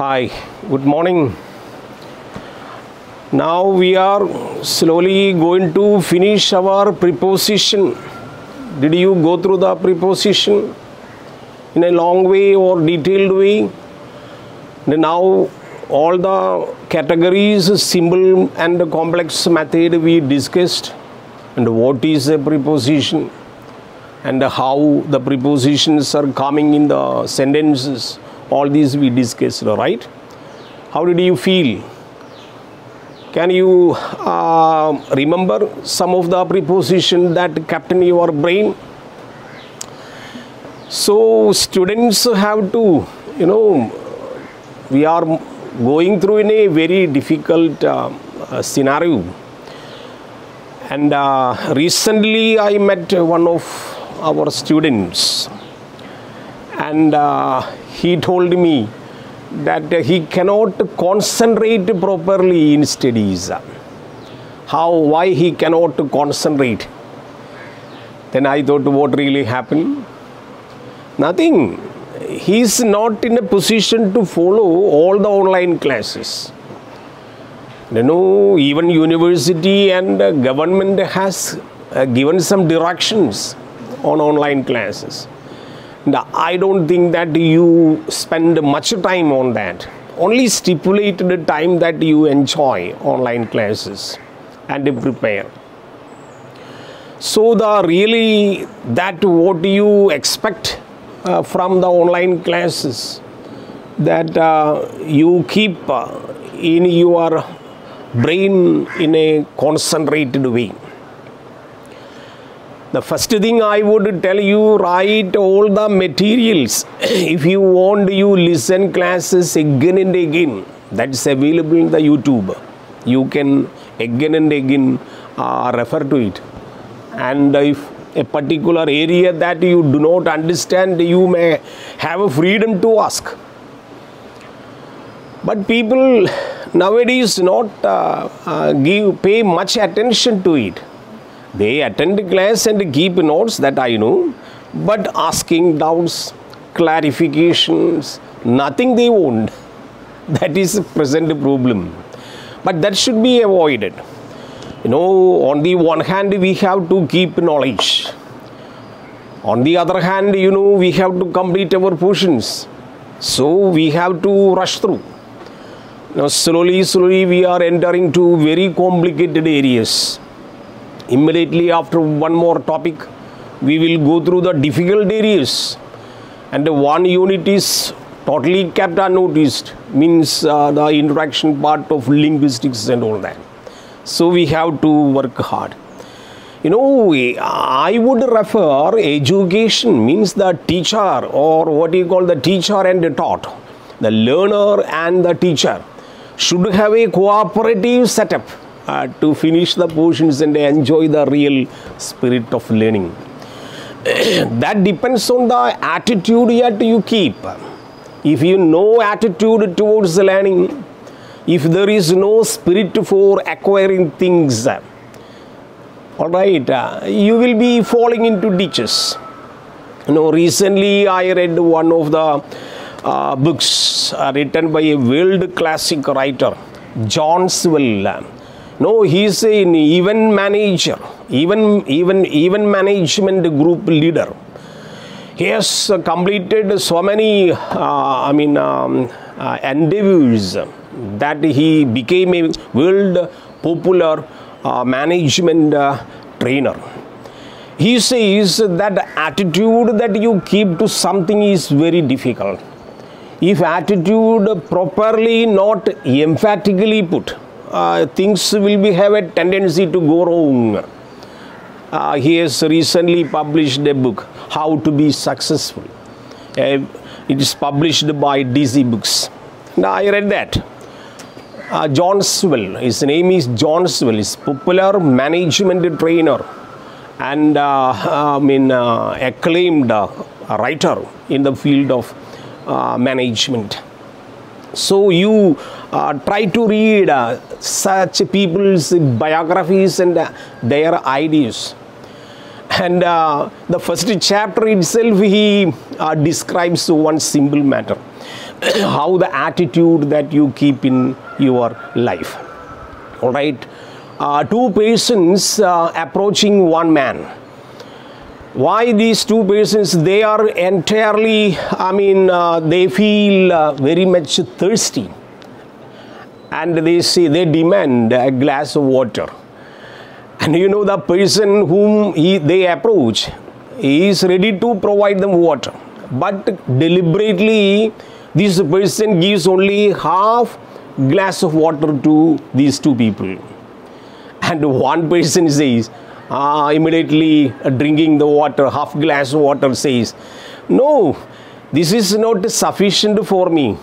Hi, good morning. Now we are slowly going to finish our preposition. Did you go through the preposition in a long way or detailed way? Now all the categories, symbol and complex method we discussed and what is a preposition and how the prepositions are coming in the sentences all these we discussed right? How did you feel? Can you uh, remember some of the preposition that kept in your brain? So students have to you know we are going through in a very difficult uh, uh, scenario. And uh, recently i met one of our students. And uh, he told me that he cannot concentrate properly in studies. How why he cannot concentrate? Then i thought what really happened? Nothing. He is not in a position to follow all the online classes. You know even university and government has uh, given some directions on online classes i don't think that you spend much time on that. Only stipulate the time that you enjoy online classes and prepare. So the really that what you expect uh, from the online classes that uh, you keep uh, in your brain in a concentrated way the first thing i would tell you write all the materials. If you want you listen classes again and again. That's available in the youtube. You can again and again uh, refer to it. And if a particular area that you do not understand you may have a freedom to ask. But people nowadays not uh, uh, give pay much attention to it they attend class and keep notes that i know but asking doubts clarifications nothing they want that is the present problem. But that should be avoided. You know on the one hand we have to keep knowledge. On the other hand you know we have to complete our portions. So we have to rush through. Now slowly slowly we are entering to very complicated areas immediately after one more topic we will go through the difficult areas. And one unit is totally kept unnoticed means uh, the interaction part of linguistics and all that. So we have to work hard. You know i would refer education means the teacher or what you call the teacher and the taught the learner and the teacher should have a cooperative setup uh, to finish the portions and enjoy the real spirit of learning. That depends on the attitude that you keep. If you no attitude towards learning if there is no spirit for acquiring things all right uh, you will be falling into ditches. You know recently i read one of the uh, books uh, written by a world classic writer john swell no he is an event manager even even even management group leader. He has completed so many uh, i mean um, uh, endeavors that he became a world popular uh, management uh, trainer. He says that attitude that you keep to something is very difficult. If attitude properly not emphatically put uh, things will be have a tendency to go wrong. Uh, he has recently published a book how to be successful. Uh, it is published by dc books. Now i read that. Uh, john swell his name is john swell is popular management trainer and uh, i mean uh, acclaimed uh, writer in the field of management so you uh, try to read uh, such people's biographies and uh, their ideas and uh, the first chapter itself he uh, describes one simple matter how the attitude that you keep in your life. All right. Uh, two persons approaching one man. Why these two persons? They are entirely, I mean, uh, they feel uh, very much thirsty and they say they demand a glass of water. And you know, the person whom he, they approach is ready to provide them water. But deliberately, this person gives only half glass of water to these two people. And one person says, ah, immediately drinking the water, half glass of water says, no, this is not sufficient for me.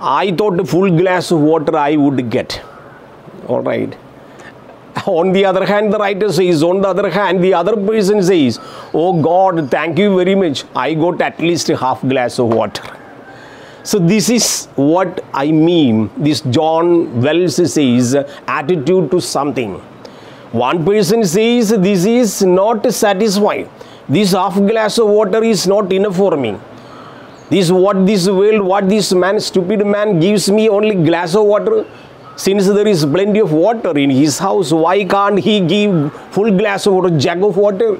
I thought a full glass of water I would get. All right. On the other hand, the writer says, on the other hand, the other person says, Oh God, thank you very much. I got at least a half glass of water. So this is what I mean. This John Wells says, attitude to something. One person says, this is not satisfied. This half glass of water is not enough for me. This what this world, what this man, stupid man gives me only glass of water. Since there is plenty of water in his house, why can't he give full glass of water, jug of water?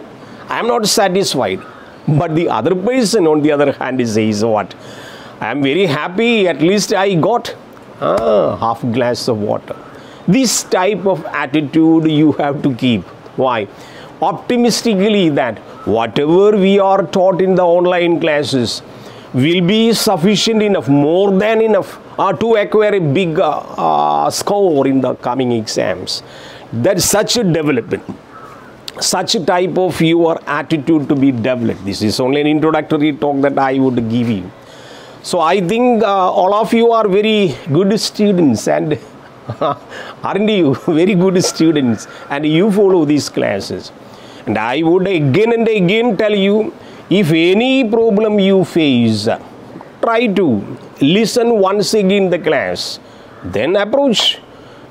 I am not satisfied. But the other person, on the other hand, says what? I am very happy, at least I got ah, half glass of water. This type of attitude you have to keep. Why? Optimistically that whatever we are taught in the online classes, will be sufficient enough, more than enough uh, to acquire a big uh, uh, score in the coming exams. That such a development, such a type of your attitude to be developed. This is only an introductory talk that I would give you. So I think uh, all of you are very good students and aren't you very good students and you follow these classes. And I would again and again tell you if any problem you face, try to listen once again the class, then approach.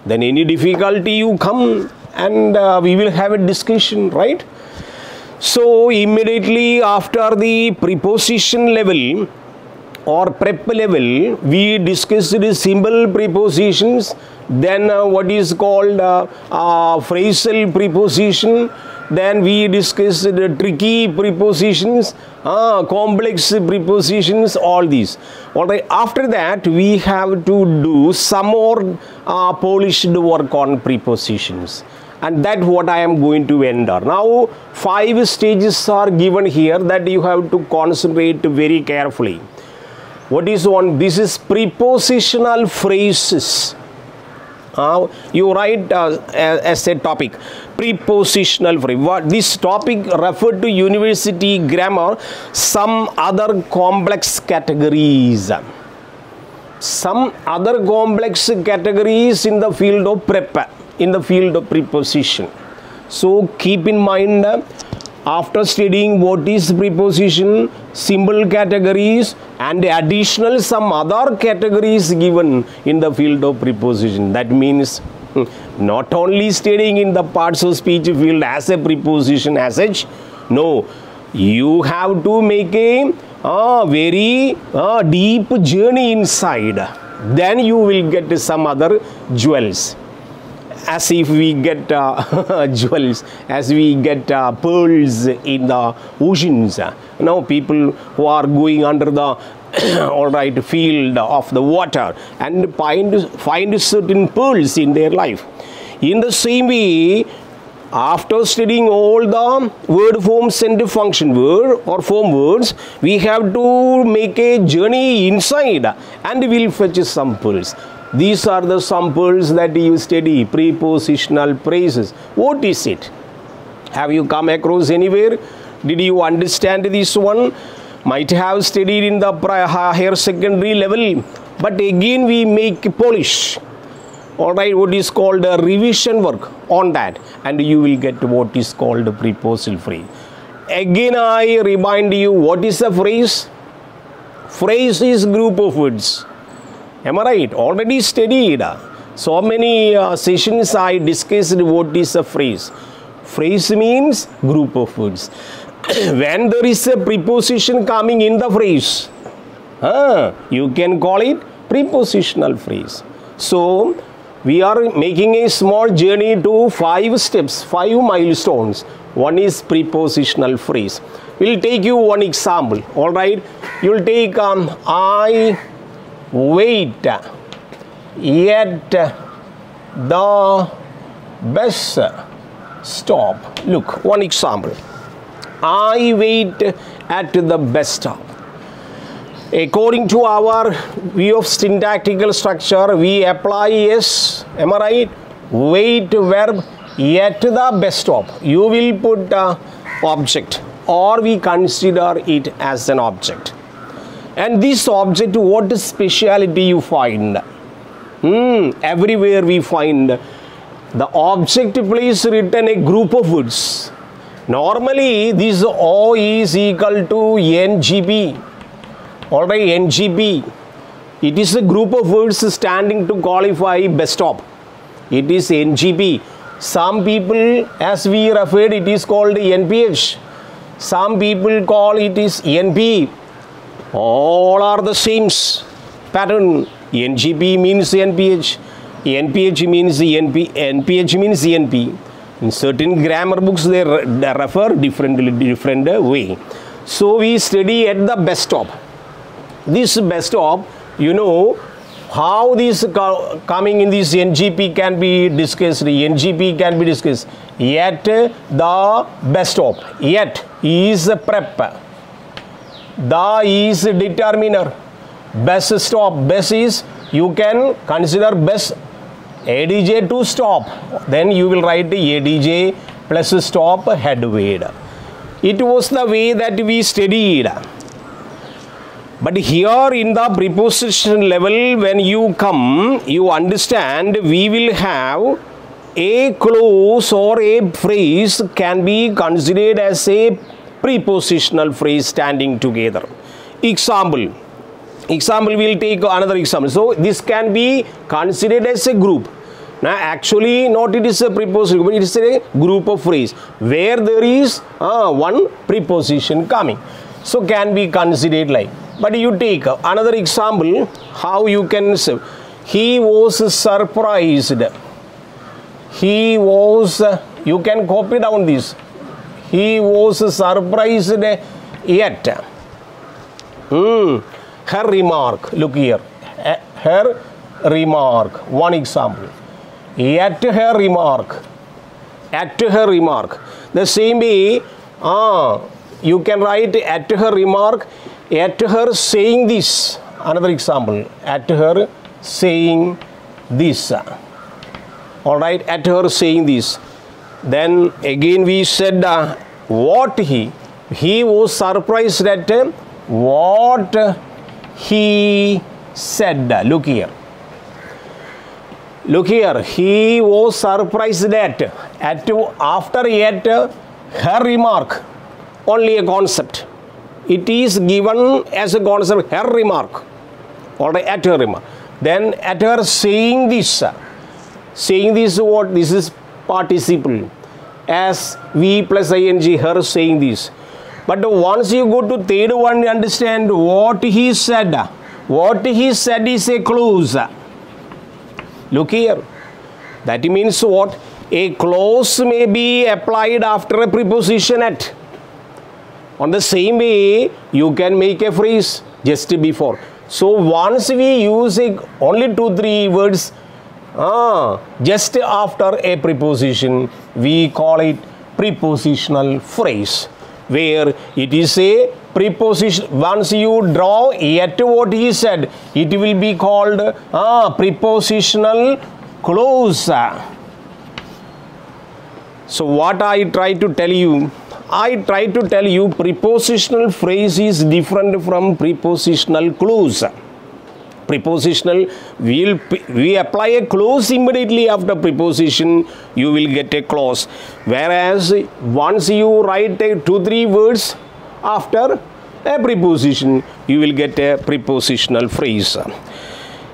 Then any difficulty you come and uh, we will have a discussion, right? So immediately after the preposition level or prep level, we discussed simple prepositions, then uh, what is called uh, uh, phrasal preposition, then we discussed the tricky prepositions, uh, complex prepositions, all these. All right. After that, we have to do some more uh, polished work on prepositions. And that's what I am going to enter. Now, five stages are given here that you have to concentrate very carefully. What is one? This is prepositional phrases. Uh, you write uh, as a topic. Prepositional phrase. What this topic referred to university grammar some other complex categories. Some other complex categories in the field of prep in the field of preposition. So keep in mind after studying what is preposition, symbol categories and additional some other categories given in the field of preposition. That means hmm, not only studying in the parts of speech field as a preposition as such, no, you have to make a very deep journey inside. Then you will get some other jewels as if we get uh, jewels, as we get uh, pearls in the oceans. You know, people who are going under the all right field of the water and find find certain pearls in their life. In the same way, after studying all the word forms and function word or form words, we have to make a journey inside and we'll fetch some pearls. These are the samples that you study, prepositional phrases. What is it? Have you come across anywhere? Did you understand this one? Might have studied in the higher secondary level, but again we make polish. All right, what is called a revision work on that, and you will get what is called a prepositional phrase. Again, I remind you what is a phrase? Phrase is group of words Am I right? Already studied. So many uh, sessions I discussed what is a phrase. Phrase means group of words. when there is a preposition coming in the phrase, Ah, you can call it prepositional phrase. So, we are making a small journey to five steps, five milestones. One is prepositional phrase. We'll take you one example. All right. You'll take um, I wait yet the bus stop. Look, one example. I wait at the bus stop. According to our view of syntactical structure, we apply yes, am I right? Wait verb yet the bus stop. You will put uh, object or we consider it as an object. And this object, what speciality you find? Hmm, everywhere we find the object place written a group of words. Normally, this O is equal to NGB. Alright, NGB. It is a group of words standing to qualify best stop. It is NGB. Some people, as we referred, it is called NPH. Some people call it is NP. All are the same pattern. NGB means the NPH. NPH means NP. NPH means the NP. In certain grammar books, they, re- they refer different different way. So we study at the best stop. This best stop, you know, how this coming in this NGP can be discussed. NGP can be discussed. Yet the best stop. Yet is a prep. The is determiner. Bus stop. Bus is you can consider bus ADJ to stop. Then you will write ADJ plus stop head weight. It was the way that we studied. But here in the preposition level, when you come, you understand we will have a clause or a phrase can be considered as a prepositional phrase standing together. Example. Example, we'll take another example. So this can be considered as a group. Now, actually, not it is a preposition, but it is a group of phrase where there is uh, one preposition coming. So can be considered like. But you take another example, how you can say, he was surprised. He was, you can copy down this. He was surprised yet. Hmm. Her remark, look here. Eh, Her remark, one example. Yet her remark, at her remark. The same way, ah, you can write at her remark, at her saying this. Another example, at her saying this. All right, at her saying this. Then again we said uh, what he, he was surprised at uh, what he said. Look here. Look here, he was surprised at, at after yet her remark, only a concept. It is given as a concept, her remark, or at her remark. Then at her saying this, saying this what? This is participle, as V plus ing, her saying this. But once you go to third one, understand what he said. What he said is a clause. Look here. That means what? A clause may be applied after a preposition at. On the same way, you can make a phrase just before. So once we use a, only two, three words ah, just after a preposition, we call it prepositional phrase. Where it is a preposition, once you draw yet what he said, it will be called ah, prepositional clause. So what I try to tell you, I try to tell you prepositional phrase is different from prepositional clause. Prepositional, we'll, we apply a clause immediately after preposition, you will get a clause. Whereas once you write a two, three words after a preposition, you will get a prepositional phrase.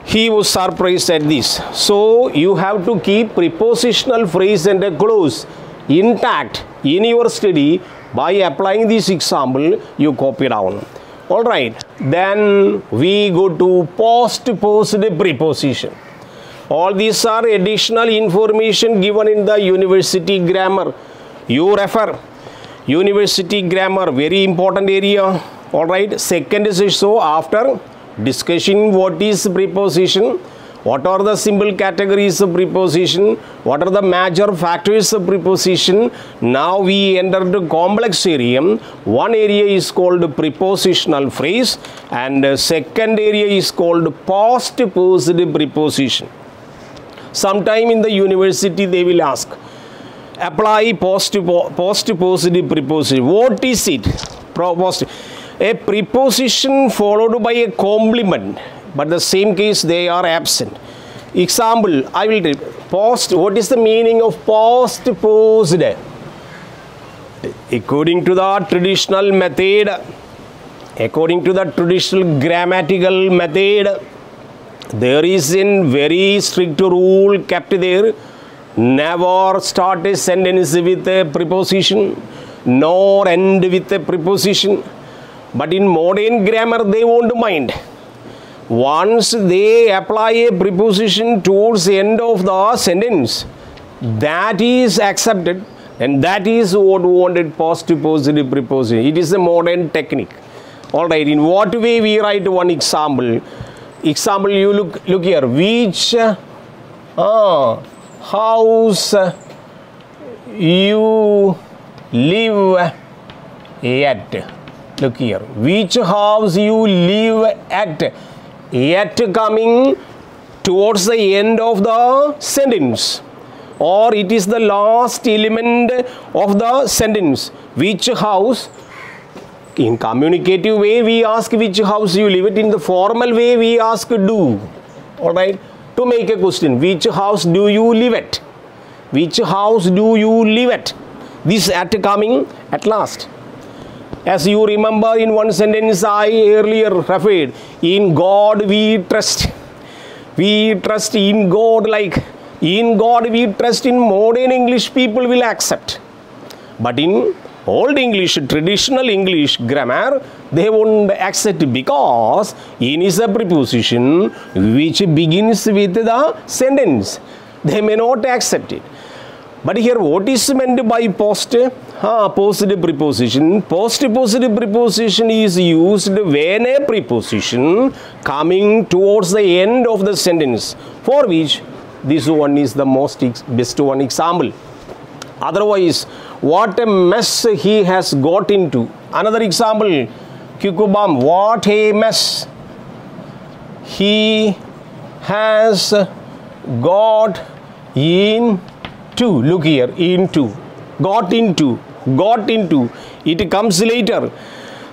He was surprised at this. So you have to keep prepositional phrase and a clause intact in your study by applying this example you copy down All right. Then we go to postposed preposition. All these are additional information given in the university grammar. You refer university grammar, very important area. All right. Second is so after discussion what is preposition what are the simple categories of preposition? What are the major factors of preposition? Now we enter the complex area. One area is called prepositional phrase and second area is called postposed preposition. Sometime in the university they will ask apply post postposed preposition. What is it? Post a preposition followed by a complement but the same case they are absent. Example i will post what is the meaning of post postposed according to the traditional method according to the traditional grammatical method there is a very strict rule kept there. Never start a sentence with a preposition nor end with a preposition. But in modern grammar, they won't mind. Once they apply a preposition towards the end of the sentence, that is accepted and that is what wanted postpositive preposition. It is a modern technique. All right, in what way we write one example? Example, you look look here. Which uh, house you live at? look here which house you live at yet coming towards the end of the sentence. Or it is the last element of the sentence. Which house? In communicative way we ask which house you live at in the formal way we ask do. All right to make a question which house do you live at which house do you live at this at coming at last as you remember in one sentence I earlier referred, in God we trust. We trust in God like in God we trust in modern English people will accept. But in old English, traditional English grammar, they won't accept because in is a preposition which begins with the sentence. They may not accept it. But here what is meant by post? Ah, positive preposition. Postpositive preposition is used when a preposition coming towards the end of the sentence for which this one is the most best one example. Otherwise, what a mess he has got into. Another example, Kikubam, what a mess he has got into. Look here, into. Got into got into it comes later.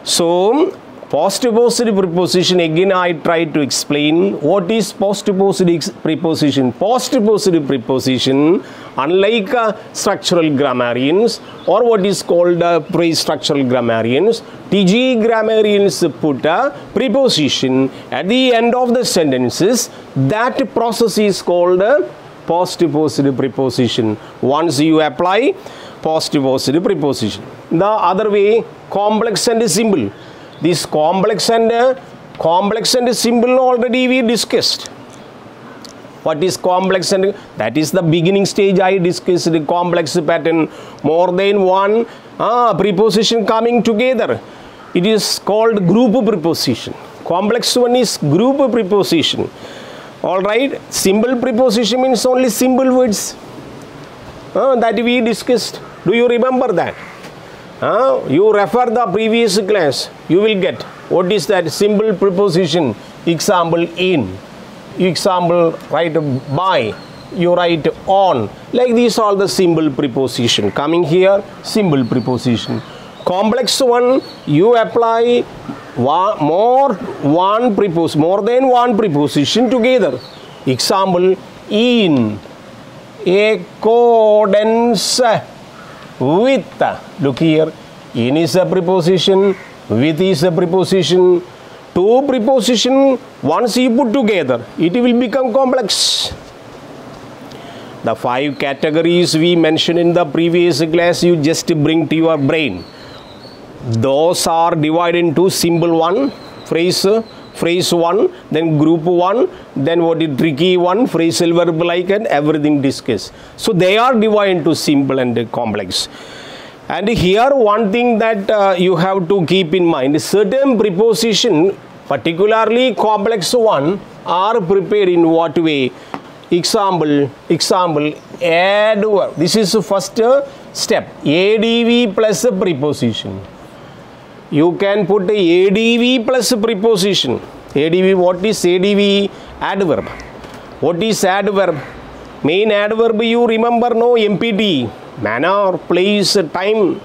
So postpositive preposition again I try to explain what is postpositive preposition. Postpositive preposition unlike uh, structural grammarians or what is called uh, pre-structural grammarians TG grammarians put a preposition at the end of the sentences. That process is called a postpositive preposition once you apply postpositive preposition. The other way, complex and simple. This complex and uh, complex and simple already we discussed. What is complex and that is the beginning stage I discussed the complex pattern more than one ah, preposition coming together. It is called group preposition. Complex one is group preposition. Alright, simple preposition means only simple words uh, that we discussed. Do you remember that? Uh, you refer the previous class, you will get what is that simple preposition. Example in, example write by, you write on. Like these all the simple preposition. Coming here, simple preposition. Complex one, you apply one, more one preposition, more than one preposition together. Example in, accordance with. Look here in is a preposition with is a preposition two preposition once you put together it will become complex. The five categories we mentioned in the previous class you just bring to your brain those are divided into symbol one phrase phrase one then group one then what is tricky one phrasal verb like and everything discussed. So they are divided into simple and complex. And here one thing that uh, you have to keep in mind certain preposition particularly complex one are prepared in what way? Example example adverb this is the first uh, step. Adv plus preposition you can put a adv plus preposition. Adv what is adv adverb. What is adverb? Main adverb you remember no? Mpt manner place time.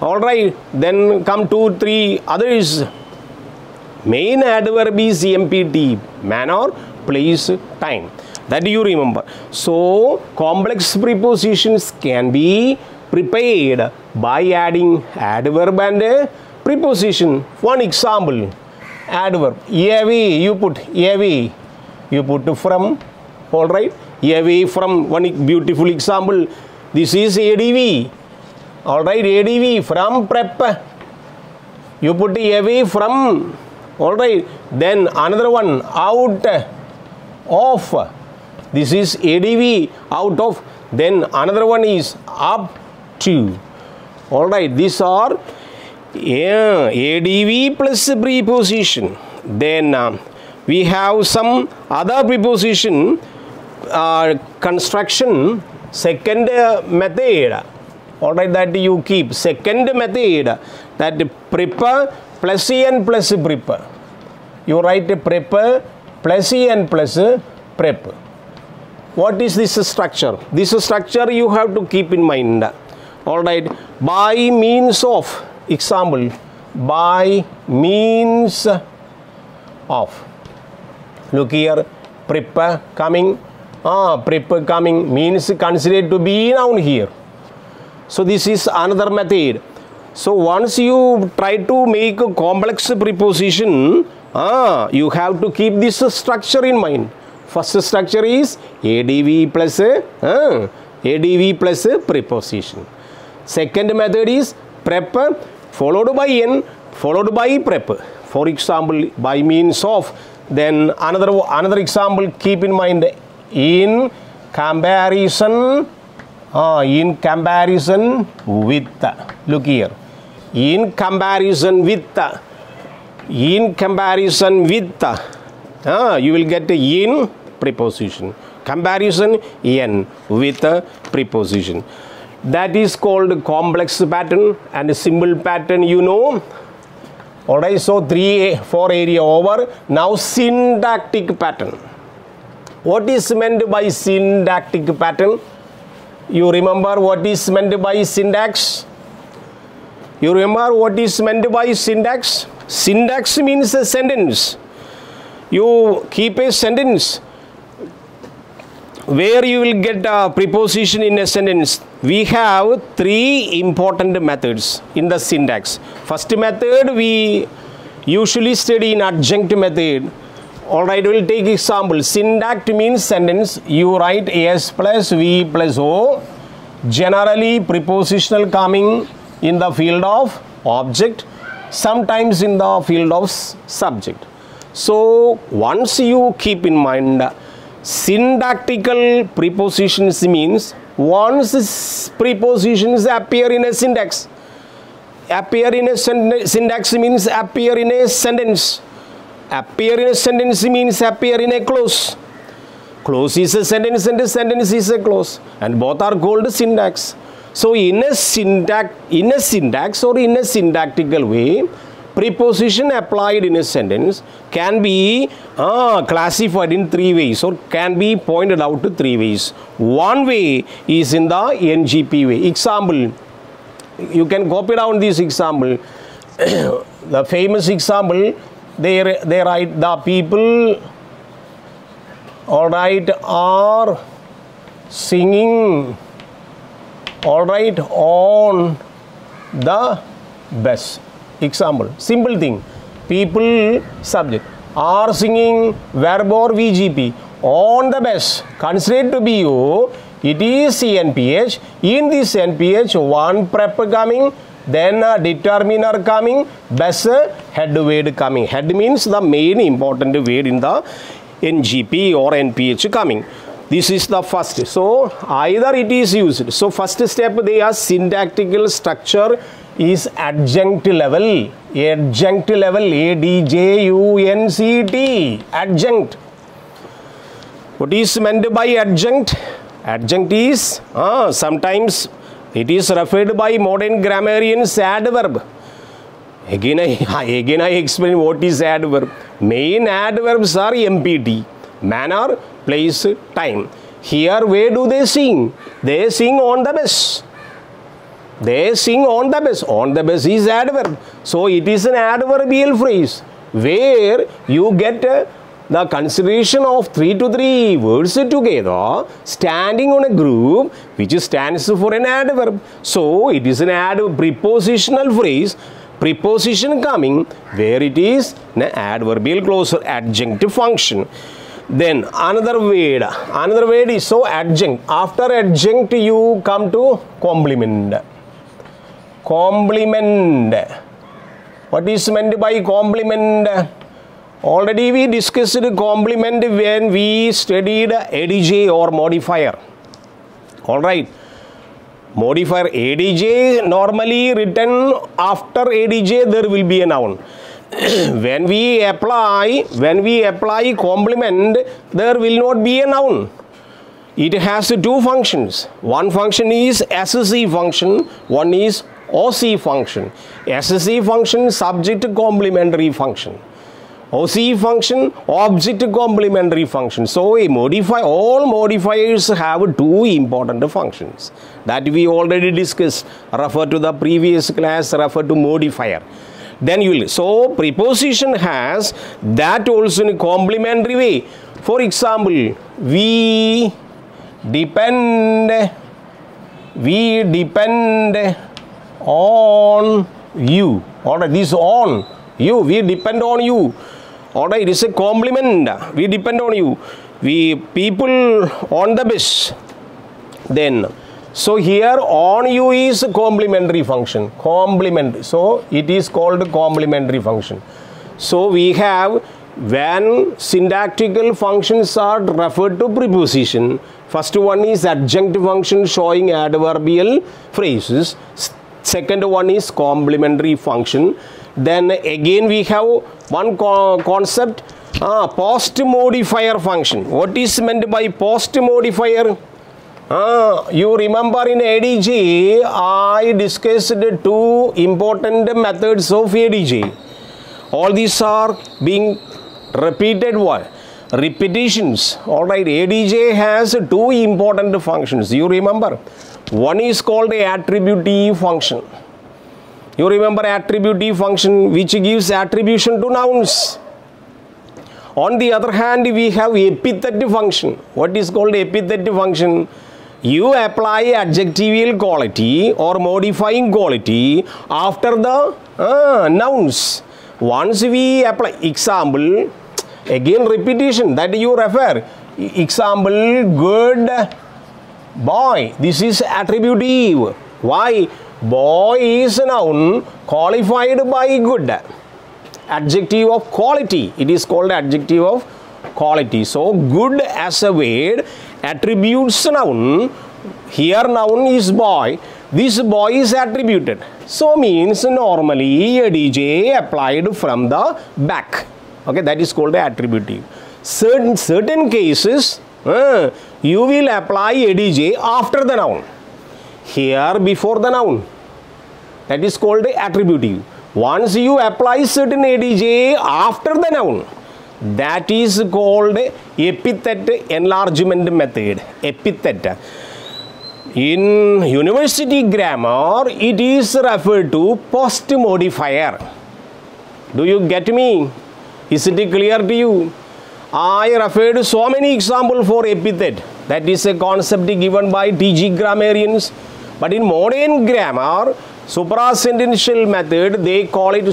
All right then come two three others. Main adverb is mpt manner place time. That you remember. So complex prepositions can be prepared by adding adverb and a preposition one example adverb away you put away you put from all right away from one beautiful example this is adv all right adv from prep you put away from all right then another one out of this is adv out of then another one is up to all right these are yeah, adv plus preposition. Then uh, we have some other preposition uh, construction second uh, method. All right that you keep. Second method that prepare plus and plus prepare. You write prepare plus and plus prep what is this structure? This structure you have to keep in mind. All right by means of example by means of. Look here prep coming. Ah prepare coming means considered to be noun here. So this is another method. So once you try to make a complex preposition ah you have to keep this structure in mind. First structure is adv plus uh, adv plus preposition. Second method is prep followed by n followed by prep. For example by means of then another another example keep in mind in comparison uh, in comparison with look here. In comparison with in comparison with uh, you will get in preposition. Comparison in with preposition that is called complex pattern and symbol pattern you know. Alright so three four area over. Now syntactic pattern. What is meant by syntactic pattern? You remember what is meant by syntax you remember what is meant by syntax syntax means a sentence. You keep a sentence where you will get a preposition in a sentence we have three important methods in the syntax. First method we usually study in adjunct method. All right we'll take example. Syntax means sentence. You write s plus v plus o. Generally prepositional coming in the field of object sometimes in the field of subject. So once you keep in mind syntactical prepositions means once prepositions appear in a syntax appear in a syntax means appear in a sentence. Appear in a sentence means appear in a clause clause is a sentence and a sentence is a clause and both are called syntax. So in a syntax in a syntax or in a syntactical way preposition applied in a sentence can be uh, classified in three ways or can be pointed out to three ways. One way is in the NGP way. Example, you can copy down this example. the famous example, they, they write the people, all right, are singing, all right, on the bus example simple thing. People subject. Are singing verb or vgp on the bus. Considered to be you. It is cnph in this nph one prep coming then uh, determiner coming uh, head word coming. Head means the main important word in the ngp or nph coming. This is the first. So either it is used. So first step they are syntactical structure is adjunct level adjunct level a d j u n c t adjunct what is meant by adjunct adjunct is ah, sometimes it is referred by modern grammarians adverb again I, again I explain what is adverb main adverbs are mpt manner place time here where do they sing they sing on the bus they sing on the bus. On the bus is adverb. So it is an adverbial phrase where you get uh, the consideration of three to three words together standing on a group which stands for an adverb. So it is an adverb prepositional phrase. Preposition coming where it is an adverbial clause or adjunctive function. Then another word. Another word is so adjunct. After adjunct you come to complement complement what is meant by complement already we discussed complement when we studied adj or modifier. All right. Modifier adj normally written after adj there will be a noun. When we apply when we apply complement there will not be a noun. It has two functions. One function is ssc function one is oc function ssc function subject complementary function OC function, object complementary function. So a modify all modifiers have two important functions that we already discussed. Refer to the previous class, refer to modifier. Then you will so preposition has that also in a complementary way. For example, we depend we depend on you. Alright, this on you, we depend on you. All right it is a compliment. We depend on you. We people on the bus. Then so here on you is a complementary function. Complement. So it is called complementary function. So we have when syntactical functions are referred to preposition first one is adjunct function showing adverbial phrases second one is complementary function. Then again we have one co- concept uh, post modifier function. What is meant by post modifier uh, you remember in adj i discussed two important methods of adj all these are being repeated what repetitions. All right adj has two important functions. You remember one is called a attributive function. You remember attributive function which gives attribution to nouns. On the other hand we have epithet function. What is called epithet function? You apply adjectival quality or modifying quality after the uh, nouns. Once we apply example again repetition that you refer. Example good boy this is attributive. Why? Boy is a noun qualified by good. Adjective of quality. It is called adjective of quality. So good as a word attributes noun. Here noun is boy. This boy is attributed. So means normally a dj applied from the back. Okay that is called attributive. Certain certain cases uh, you will apply adj after the noun. Here before the noun. That is called attributive. Once you apply certain adj after the noun that is called epithet enlargement method. Epithet. In university grammar it is referred to post modifier do you get me? Is it clear to you i referred so many examples for epithet. That is a concept given by tg grammarians. But in modern grammar suprasentential method they call it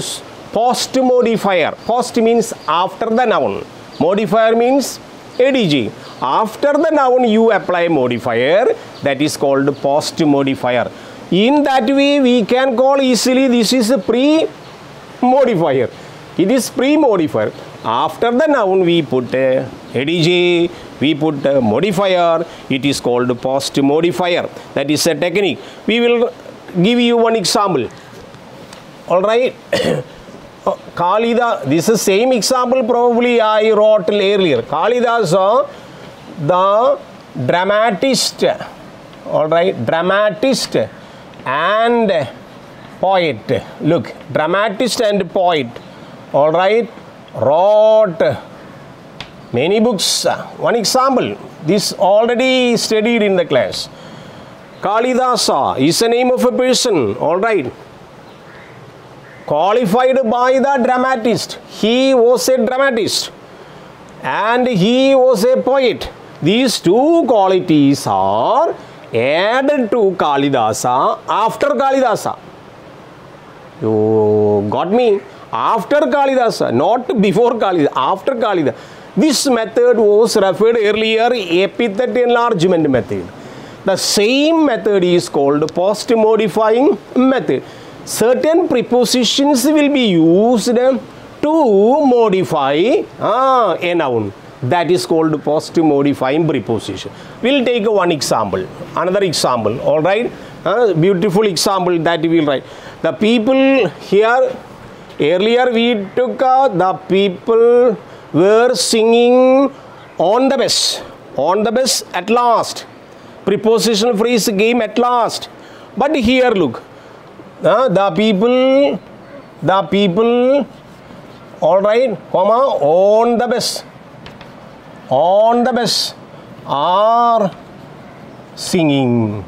post modifier post means after the noun. Modifier means adj after the noun you apply modifier. That is called post modifier In that way, we can call easily this is a pre-modifier. It is pre-modifier. After the noun, we put a adj, we put a modifier. It is called post-modifier. That is a technique. We will give you one example. All right. Oh, Kalida, this is same example probably I wrote earlier. Kalidasa, the dramatist, all right, dramatist and poet. Look, dramatist and poet, all right, wrote many books. One example, this already studied in the class. Kalidasa is the name of a person, all right qualified by the dramatist. He was a dramatist and he was a poet. These two qualities are added to Kalidasa after Kalidasa. You got me? After Kalidasa, not before Kalidasa, after Kalidasa. This method was referred earlier epithet enlargement method. The same method is called post modifying method. Certain prepositions will be used to modify uh, a noun. That is called post modifying preposition. We'll take one example another example all right? Uh, beautiful example that we will write. The people here earlier we took uh, the people were singing on the bus on the bus at last prepositional phrase game at last but here look uh, the people, the people, all right, comma, on the bus, on the bus are singing.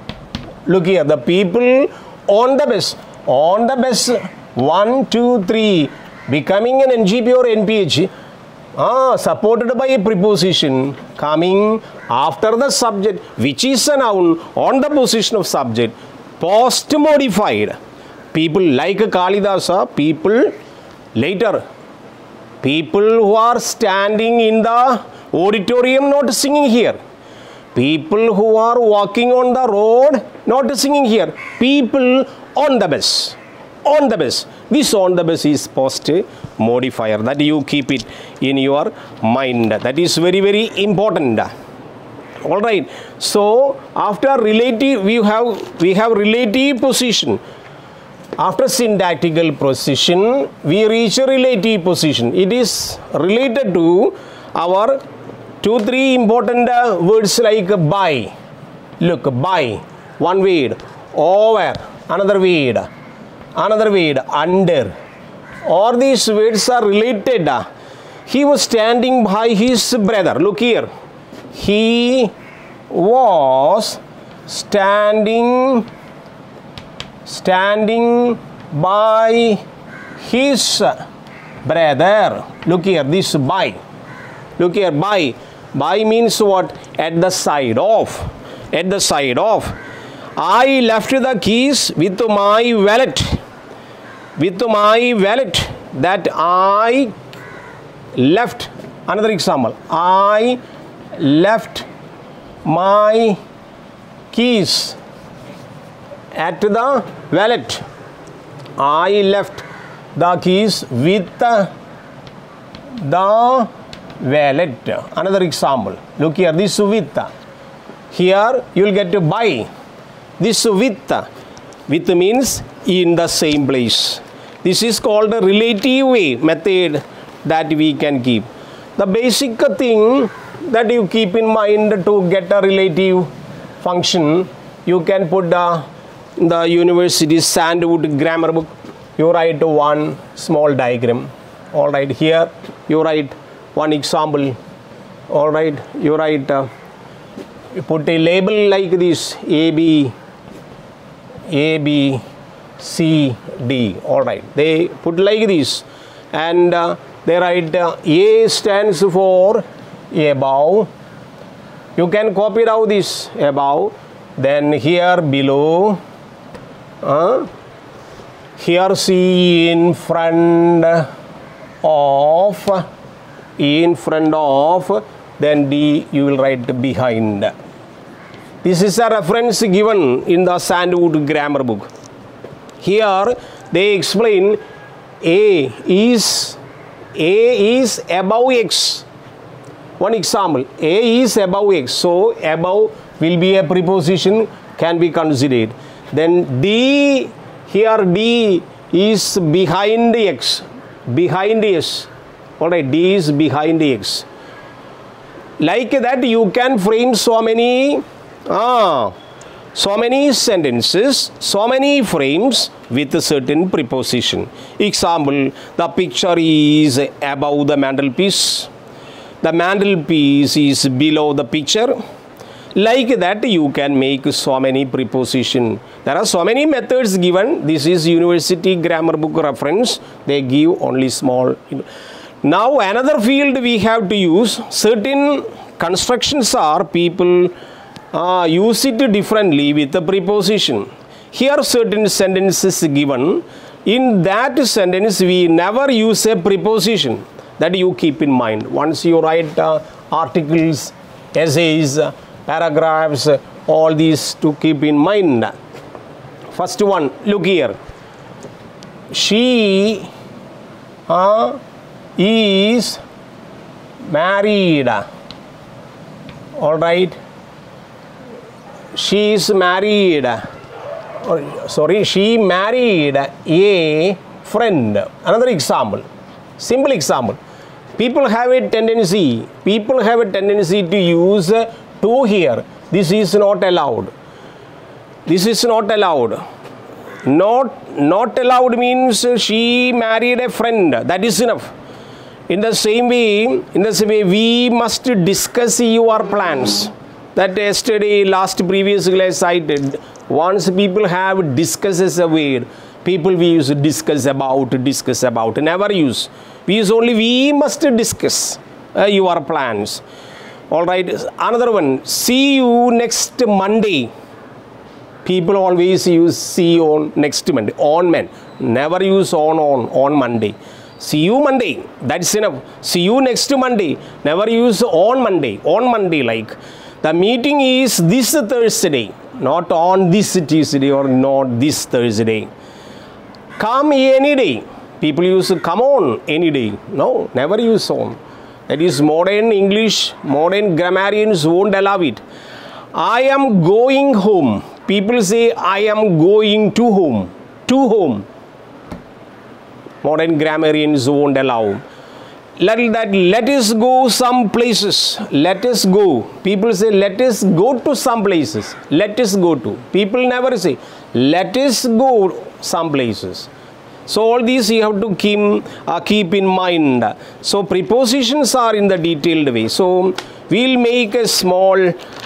Look here, the people on the bus, on the bus, one, two, three, becoming an NGP or NPH, ah, supported by a preposition. Coming after the subject, which is a noun on the position of subject, post modified people like Kalidasa, people later, people who are standing in the auditorium not singing here, people who are walking on the road not singing here, people on the bus, on the bus. This on the bus is post modifier that you keep it in your mind. That is very very important all right so after relative we have we have relative position after syntactical position, we reach a relative position. It is related to our two, three important uh, words like by. Look, by, one word, over, another word, another word, under. All these words are related. Ah. He was standing by his brother. Look here. He was standing standing by his brother. Look here, this by. Look here, by. By means what? At the side of. At the side of. I left the keys with my wallet. With my wallet that I left. Another example. I left my keys at the wallet. I left the keys with the wallet. Another example. Look here, this with. Here you will get to buy. This with. With means in the same place. This is called a relative way method that we can keep. The basic thing that you keep in mind to get a relative function, you can put a the university Sandwood grammar book, you write one small diagram. All right, here you write one example. All right, you write, uh, you put a label like this A, B, A, B, C, D. All right, they put like this and uh, they write uh, A stands for above. You can copy out this above. Then here below uh, here C in front of in front of then D you will write behind This is a reference given in the Sandwood grammar book. Here they explain A is A is above X. One example A is above X. So above will be a preposition can be considered. Then D here D is behind the X. Behind X. Alright, D is behind the X. Like that you can frame so many ah, so many sentences, so many frames with a certain preposition. Example, the picture is above the mantelpiece. The mantelpiece is below the picture. Like that, you can make so many preposition. There are so many methods given. This is university grammar book reference. They give only small. Now, another field we have to use. Certain constructions are people uh, use it differently with the preposition. Here certain sentences given. In that sentence we never use a preposition. That you keep in mind. Once you write uh, articles, essays, uh, paragraphs, uh, all these to keep in mind. First one, look here. She uh, is married. All right she is married. Or sorry she married a friend. Another example. Simple example. People have a tendency people have a tendency to use to here this is not allowed. This is not allowed. Not not allowed means she married a friend. That is enough. In the same way in the same way we must discuss your plans that yesterday last previous class I did once people have discuss as a word people we use discuss about discuss about never use. We use only we must discuss uh, your plans. All right another one see you next monday. People always use see on next monday on man. Never use on on on monday. See you monday that's enough. See you next monday never use on monday on monday like the meeting is this Thursday, not on this Tuesday or not this Thursday. Come any day. People use come on any day. No, never use on. That is modern English, modern grammarians won't allow it. I am going home. People say I am going to home. To home. Modern grammarians won't allow let that let us go some places. Let us go. People say let us go to some places. Let us go to. People never say let us go some places. So all these you have to keep uh, keep in mind. So prepositions are in the detailed way. So we'll make a small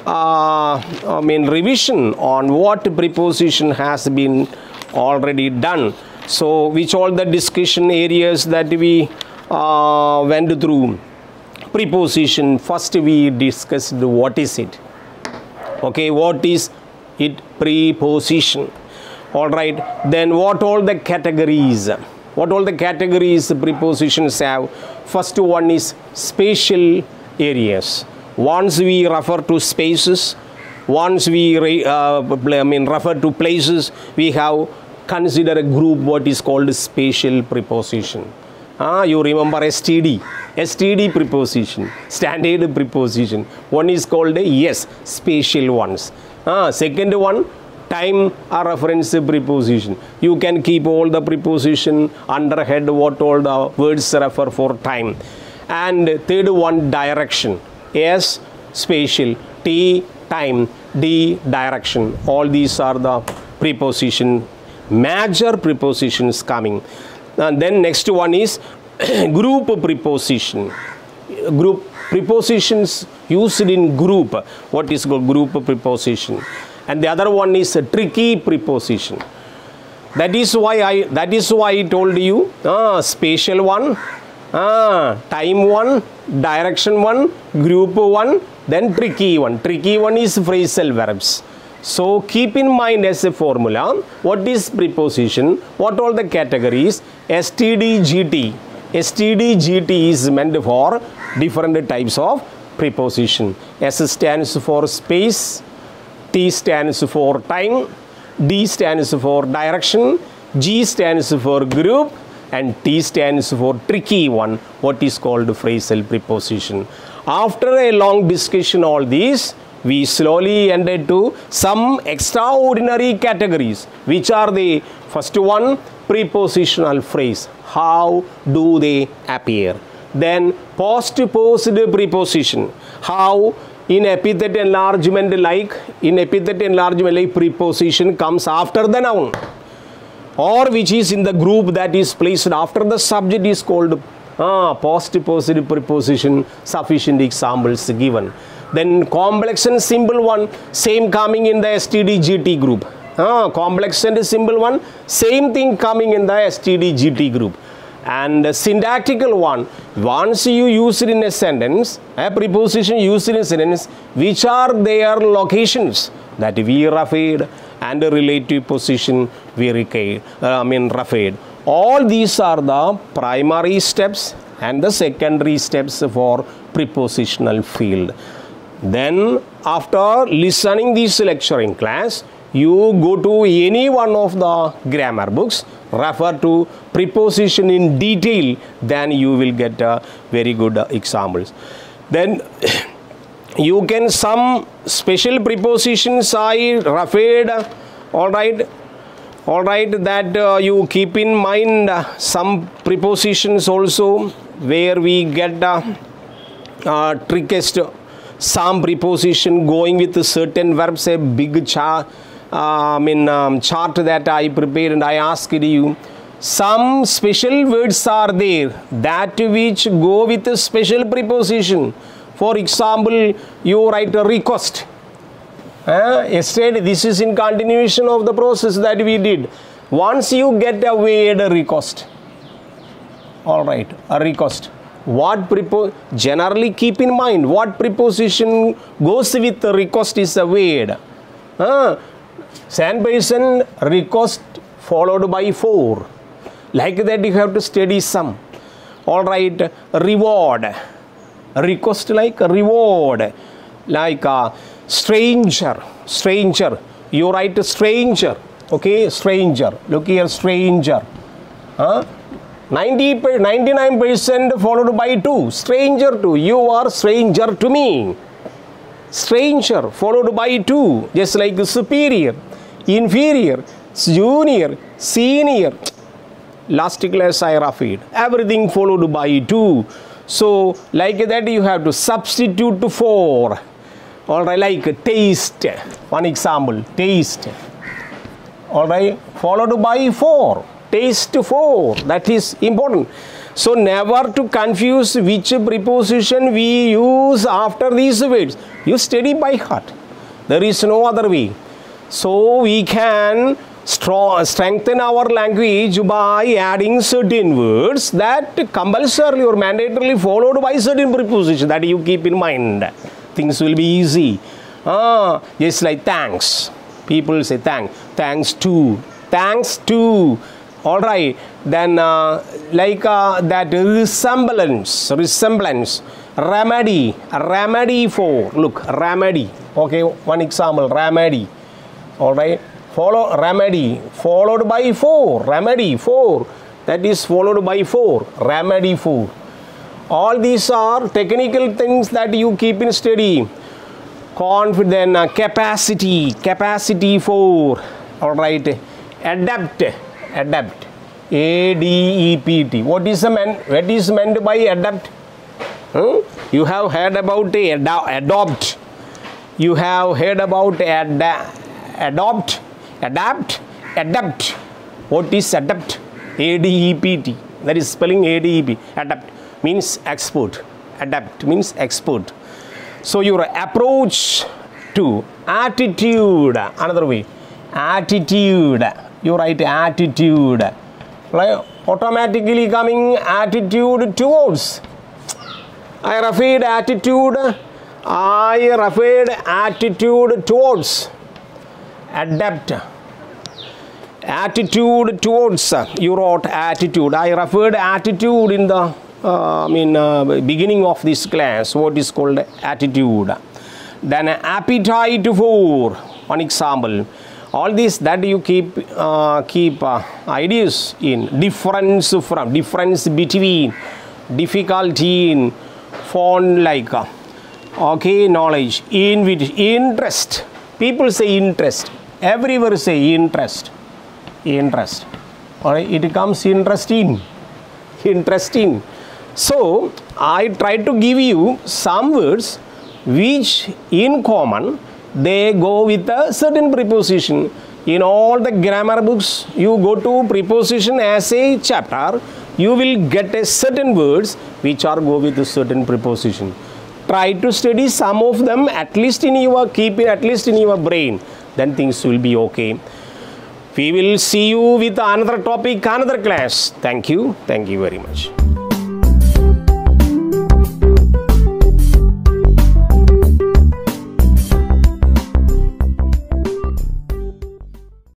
uh, i mean revision on what preposition has been already done. So which all the discussion areas that we uh, went through preposition. First we discussed what is it. Okay what is it preposition? All right then what all the categories? What all the categories prepositions have? First one is spatial areas. Once we refer to spaces once we uh, I mean refer to places we have consider a group what is called spatial preposition Ah, you remember STD. STD preposition, standard preposition. One is called yes, spatial ones. Ah, second one, time a reference preposition. You can keep all the preposition under head what all the words refer for time. And third one, direction. S, spatial. T, time. D, direction. All these are the preposition, major prepositions coming and then next one is group preposition. Group prepositions used in group. What is called group preposition? And the other one is tricky preposition. That is why i that is why i told you ah spatial one ah time one direction one group one then tricky one. Tricky one is phrasal verbs so keep in mind as a formula, what is preposition, what all the categories, STD, GT. STD, GT is meant for different types of preposition. S stands for space, T stands for time, D stands for direction, G stands for group, and T stands for tricky one, what is called phrasal preposition. After a long discussion all these, we slowly ended to some extraordinary categories, which are the first one, prepositional phrase. How do they appear? Then post-post preposition. How in epithet enlargement like in epithet enlargement like preposition comes after the noun or which is in the group that is placed after the subject is called ah, post-positive preposition sufficient examples given then complex and simple one same coming in the stdgt group ah, complex and simple one same thing coming in the stdgt group and the syntactical one once you use it in a sentence a preposition used in a sentence which are their locations that we referred and relative position we required, uh, I mean referred. All these are the primary steps and the secondary steps for prepositional field. Then after listening this lecture in class, you go to any one of the grammar books, refer to preposition in detail, then you will get uh, very good uh, examples. Then you can some special prepositions I referred all right all right that uh, you keep in mind uh, some prepositions also where we get uh, uh, trickiest some preposition going with certain verbs a big chart uh, I mean um, chart that I prepared and I asked you some special words are there that which go with a special preposition for example, you write a request. Uh, yesterday, this is in continuation of the process that we did. Once you get a request, all right, a request. What generally keep in mind what preposition goes with the request is a word. Uh, sandbasin request followed by for. Like that, you have to study some. All right, reward request like reward like a stranger stranger you write stranger okay stranger look here stranger? 90 99% followed by 2 stranger to you are stranger to me. Stranger followed by 2 just like superior inferior junior senior. Last class i rafied everything followed by 2 so like that you have to substitute to 4 all right like taste. One example taste. All right followed by 4 tasteful. That is important. So never to confuse which preposition we use after these words. You study by heart. There is no other way. So we can strengthen our language by adding certain words that compulsorily or mandatorily followed by certain preposition that you keep in mind. Things will be easy. Ah, just like thanks. People say thanks. Thanks to. Thanks to all right. Then uh, like uh, that resemblance. Resemblance. Remedy. Remedy for. Look, remedy. Okay, one example. Remedy. All right follow remedy followed by for remedy for that is followed by for remedy for all these are technical things that you keep in study confident uh, capacity capacity for all right adapt adapt. A d e p t. What is the man? What is meant by adapt? Hmm? you have heard about ad adopt. You have heard about ad adopt adapt adapt. What is adapt? A d e p t. That is spelling a d e p. Adapt means expert adapt means expert so your approach to attitude. Another way. Attitude you write attitude. Like automatically coming attitude towards. I referred attitude i referred attitude towards. Adapt attitude towards. You wrote attitude. I referred attitude in the uh, i mean uh, beginning of this class what is called attitude. Then appetite for. One example all these that you keep uh, keep uh, ideas in. Difference from difference between difficulty in phone like uh, okay knowledge in which interest. People say interest. Everywhere say interest. Interest. All right it comes interesting interesting so i try to give you some words which in common they go with a certain preposition. In all the grammar books you go to preposition as a chapter you will get a certain words which are go with a certain preposition. Try to study some of them at least in your keep it at least in your brain then things will be okay. We will see you with another topic another class. Thank you. Thank you very much